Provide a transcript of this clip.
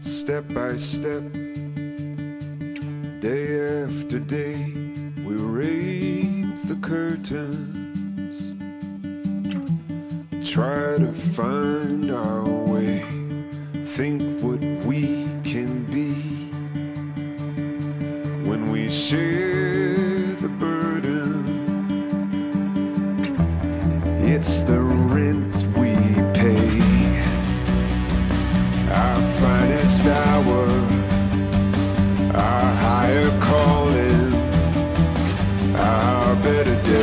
Step by step, day after day, we raise the curtains, try to find our way, think what we can be when we share the burden. It's the rent last hour. Our higher calling. Our better day.